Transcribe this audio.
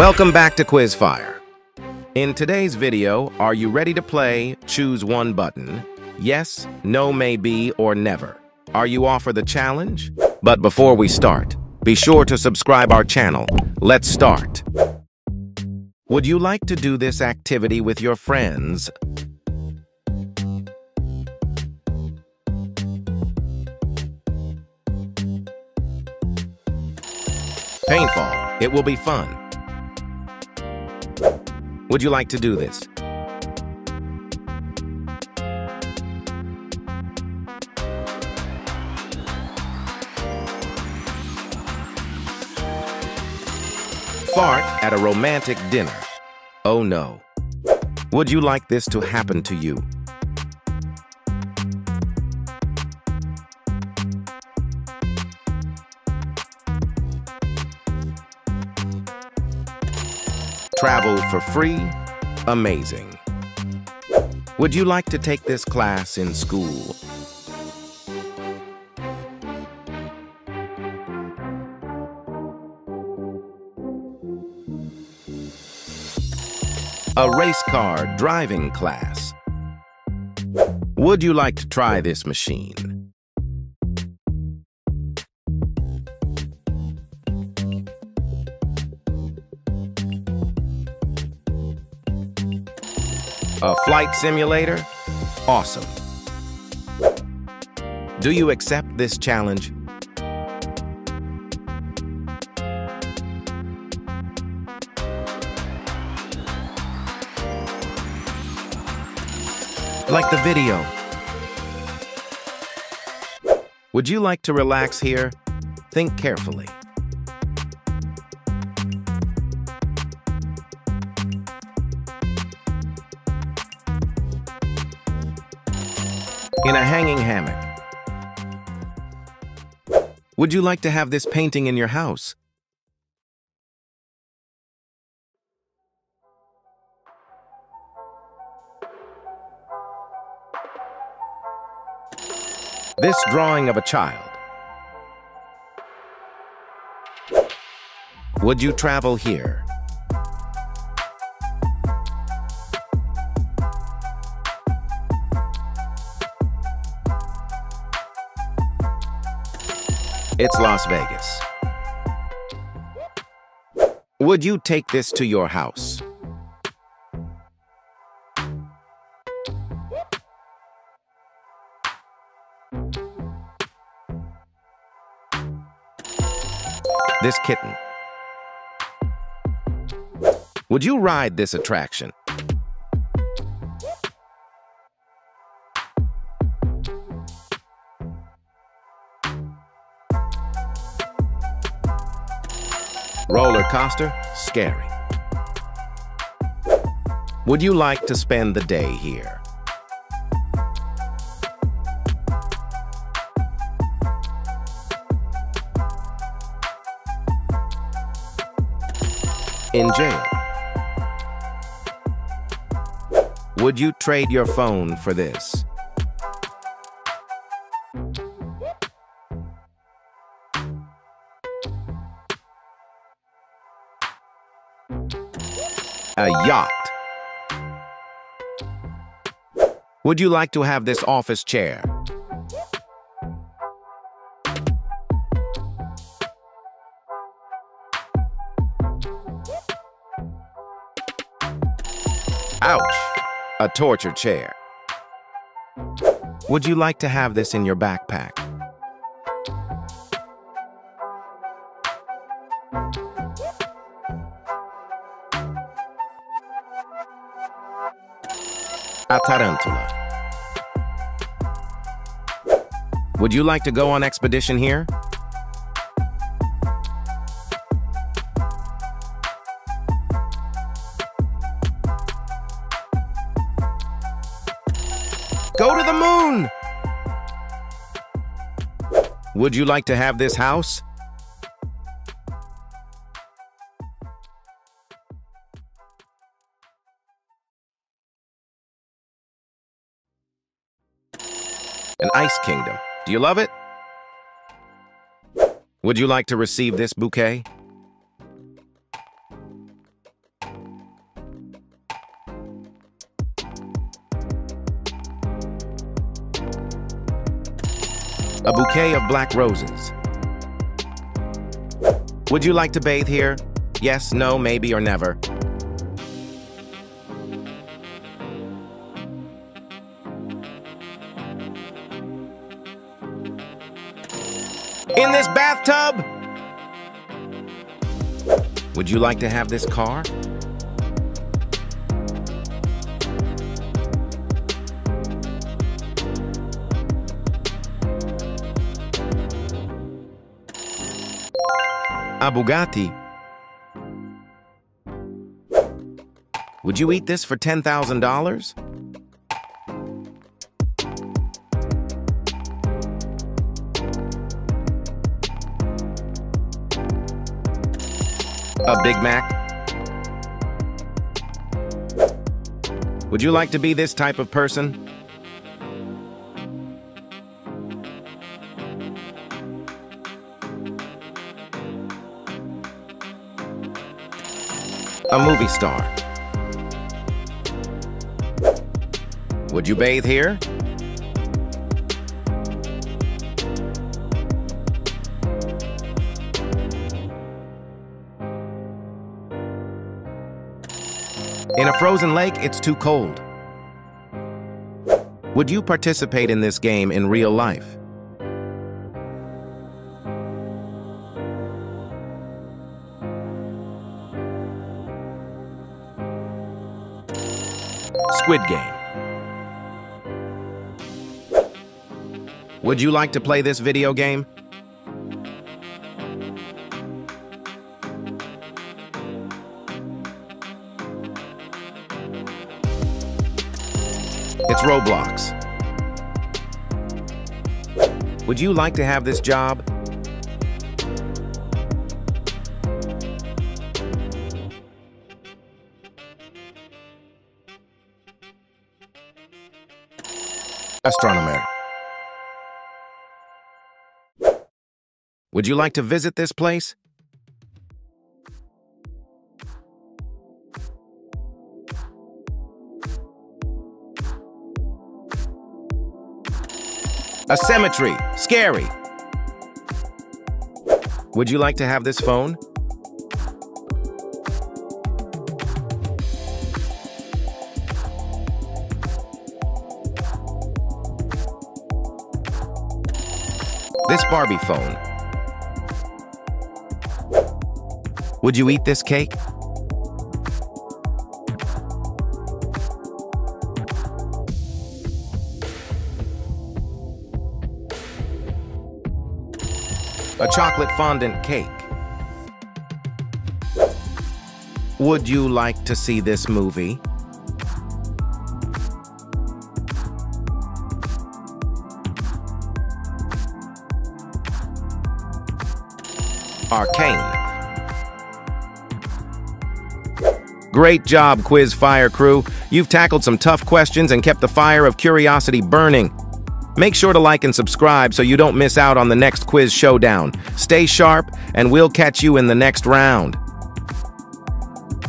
Welcome back to Quizfire. In today's video, are you ready to play Choose One Button? Yes, no, maybe, or never. Are you off for the challenge? But before we start, be sure to subscribe our channel. Let's start. Would you like to do this activity with your friends? Paintball. It will be fun. Would you like to do this? Fart at a romantic dinner. Oh no. Would you like this to happen to you? Travel for free? Amazing. Would you like to take this class in school? A race car driving class. Would you like to try this machine? A flight simulator? Awesome. Do you accept this challenge? Like the video. Would you like to relax here? Think carefully. In a hanging hammock. Would you like to have this painting in your house? This drawing of a child. Would you travel here? It's Las Vegas. Would you take this to your house? This kitten. Would you ride this attraction? Roller coaster? Scary. Would you like to spend the day here? In jail. Would you trade your phone for this? A yacht. Would you like to have this office chair? Ouch! A torture chair. Would you like to have this in your backpack? A tarantula. Would you like to go on expedition here? Go to the moon! Would you like to have this house? an ice kingdom. Do you love it? Would you like to receive this bouquet? A bouquet of black roses. Would you like to bathe here? Yes, no, maybe, or never. Bathtub? Would you like to have this car? A Bugatti. Would you eat this for $10,000? A Big Mac? Would you like to be this type of person? A movie star. Would you bathe here? In a frozen lake, it's too cold. Would you participate in this game in real life? Squid Game. Would you like to play this video game? It's Roblox. Would you like to have this job? Astronomer. Would you like to visit this place? A cemetery. Scary. Would you like to have this phone? This Barbie phone. Would you eat this cake? A chocolate fondant cake. Would you like to see this movie? Arcane. Great job, Quiz Fire Crew. You've tackled some tough questions and kept the fire of curiosity burning. Make sure to like and subscribe so you don't miss out on the next quiz showdown. Stay sharp, and we'll catch you in the next round.